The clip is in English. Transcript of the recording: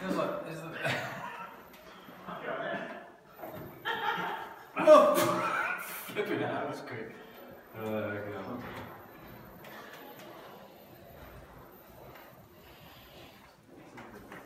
Feels is the. best. oh, flipping out. That was great.